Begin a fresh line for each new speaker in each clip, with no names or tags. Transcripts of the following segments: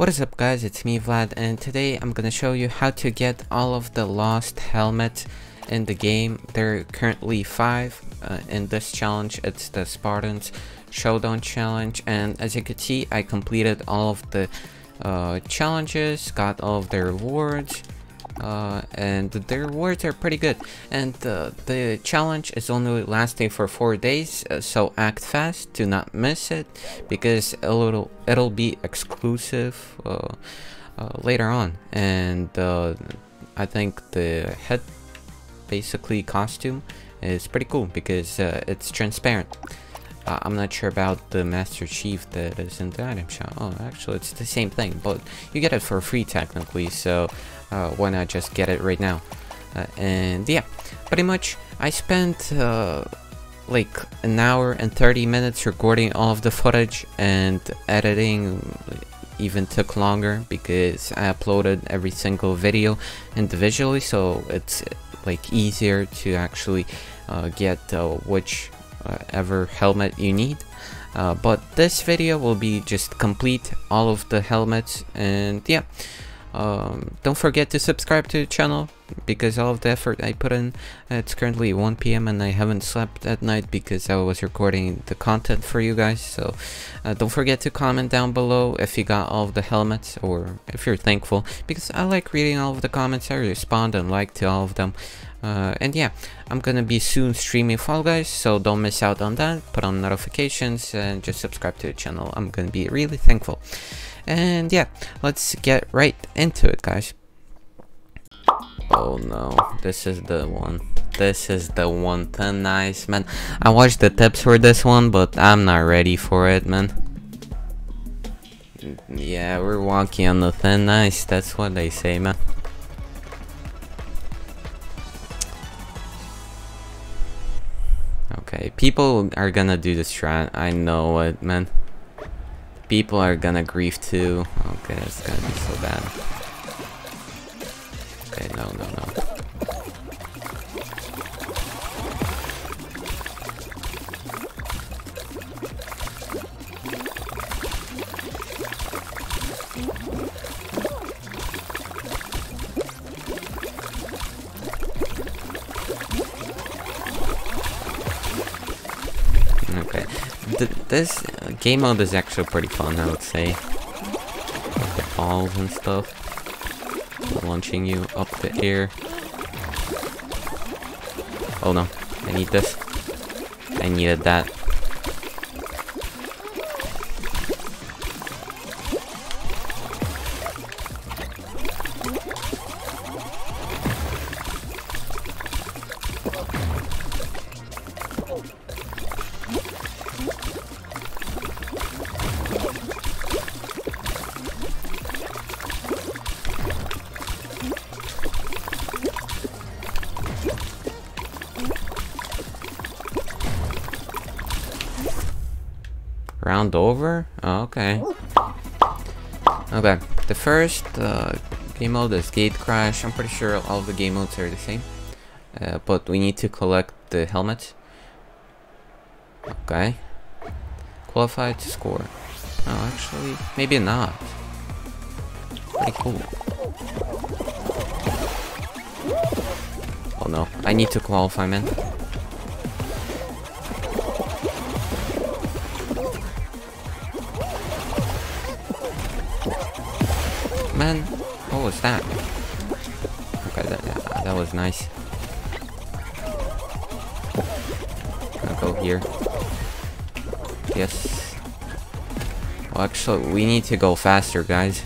What is up guys, it's me Vlad and today I'm gonna show you how to get all of the lost helmets in the game. There are currently 5 uh, in this challenge, it's the Spartans Showdown Challenge and as you can see I completed all of the uh, challenges, got all of the rewards uh, and the rewards are pretty good. And uh, the challenge is only lasting for four days, uh, so act fast, do not miss it, because it'll it'll be exclusive uh, uh, later on. And I think the head, basically costume, is pretty cool because it's transparent. Uh, I'm not sure about the Master Chief that is in the item shop. Oh, actually, it's the same thing, but you get it for free technically, so uh, why not just get it right now? Uh, and yeah, pretty much, I spent uh, like an hour and 30 minutes recording all of the footage, and editing even took longer because I uploaded every single video individually, so it's like easier to actually uh, get uh, which ever helmet you need. Uh, but this video will be just complete all of the helmets and yeah um, don't forget to subscribe to the channel because all of the effort I put in it's currently 1 p.m. and I haven't slept at night because I was recording the content for you guys so uh, don't forget to comment down below if you got all of the helmets or if you're thankful because I like reading all of the comments I respond and like to all of them uh, and yeah, I'm gonna be soon streaming Fall Guys, so don't miss out on that. Put on notifications and just subscribe to the channel. I'm gonna be really thankful. And yeah, let's get right into it, guys. Oh no, this is the one. This is the one. Nice, man. I watched the tips for this one, but I'm not ready for it, man. Yeah, we're walking on the thin ice. That's what they say, man. People are gonna do this strat. I know it, man. People are gonna grief too. Okay, it's gonna be so bad. Okay, no, no, no. This uh, game mode is actually pretty fun, I would say. Like the balls and stuff. Launching you up the air. Oh no, I need this. I needed that. Round over? Oh, okay. Okay, the first uh, game mode is Gate Crash. I'm pretty sure all the game modes are the same. Uh, but we need to collect the helmets. Okay. Qualified to score. Oh, actually, maybe not. Pretty cool. Oh no, I need to qualify, man. Man? What was that? Okay, that, yeah, that was nice. Gonna go here. Yes. Well, actually, we need to go faster, guys.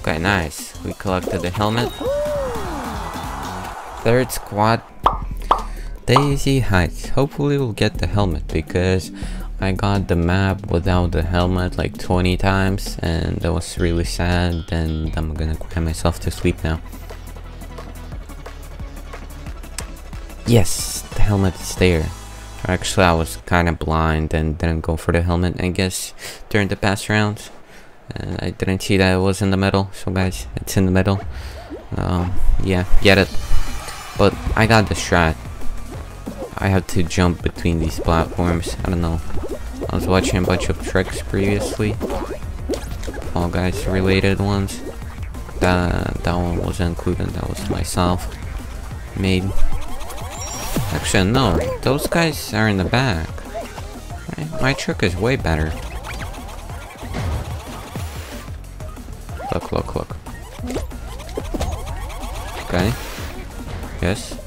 Okay, nice. We collected the helmet. Third squad Dizzy Heights. Hopefully we'll get the helmet because I got the map without the helmet like 20 times and that was really sad and I'm gonna cry myself to sleep now. Yes, the helmet is there. Actually, I was kind of blind and didn't go for the helmet, I guess, during the past rounds. And I didn't see that it was in the middle, so guys, it's in the middle. Um, yeah, get it. But I got the strat. I have to jump between these platforms. I don't know. I was watching a bunch of tricks previously. Fall Guys related ones. That, that one wasn't included, that was myself made. Actually, no, those guys are in the back. My trick is way better. Look, look, look. Okay. Yes.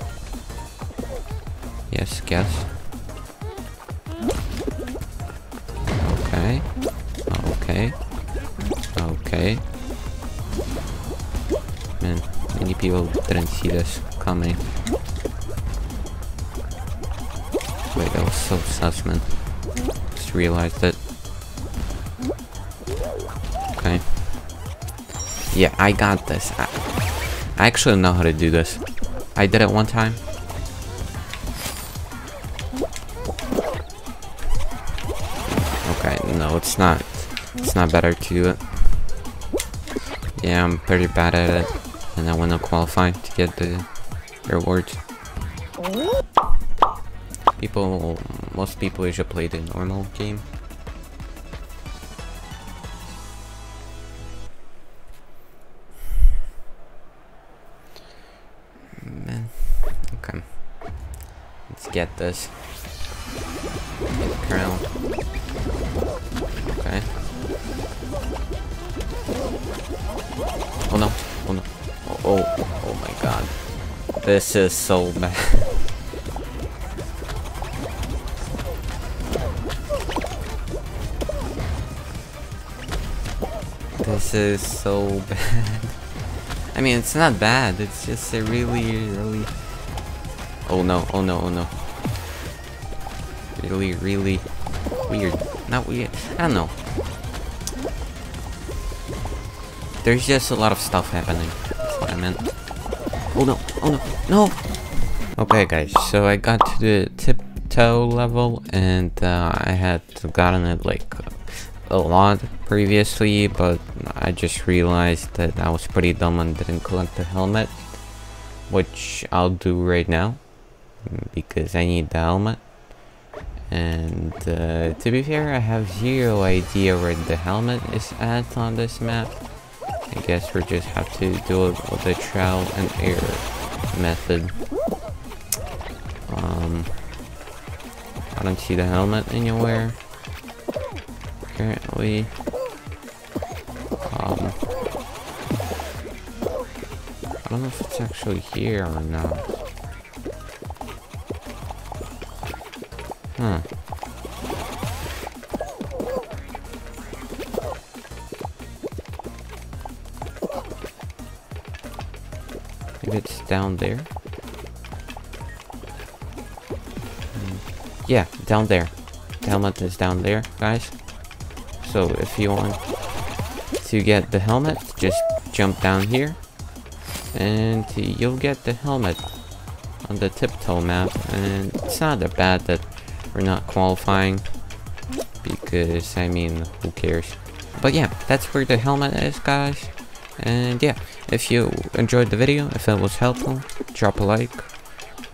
Yes, guess. Okay. Okay. Okay. Man, many people didn't see this coming. Wait, that was so sus, man. Just realized it. Okay. Yeah, I got this. I, I actually know how to do this. I did it one time. No, it's not. It's not better to do it. Yeah, I'm pretty bad at it. And I want to qualify to get the rewards. People, most people usually play the normal game. Man, okay. Let's get this. Get crown. Oh no, oh no. Oh, oh, oh my god. This is so bad. this is so bad. I mean, it's not bad, it's just a really, really... Oh no, oh no, oh no. Really, really weird. Not weird. I don't know. There's just a lot of stuff happening. That's what I meant. Oh no, oh no, no! Okay guys, so I got to the tiptoe level and uh, I had gotten it like a lot previously, but I just realized that I was pretty dumb and didn't collect the helmet. Which I'll do right now, because I need the helmet. And uh, to be fair, I have zero idea where the helmet is at on this map. I guess we just have to do it with the trial and error method. Um, I don't see the helmet anywhere. Currently. Um, I don't know if it's actually here or not. Huh. Down there. Yeah, down there. The helmet is down there, guys. So if you want to get the helmet, just jump down here. And you'll get the helmet on the tiptoe map. And it's not that bad that we're not qualifying. Because, I mean, who cares? But yeah, that's where the helmet is, guys. And yeah, if you enjoyed the video, if it was helpful, drop a like,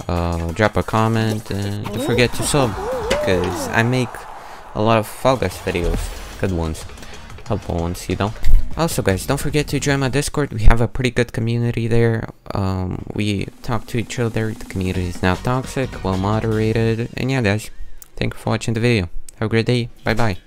uh, drop a comment, and don't forget to sub, because I make a lot of Fall Guys videos, good ones, helpful ones, you know. Also guys, don't forget to join my Discord, we have a pretty good community there, um, we talk to each other, the community is not toxic, well moderated, and yeah guys, thank you for watching the video, have a great day, bye bye.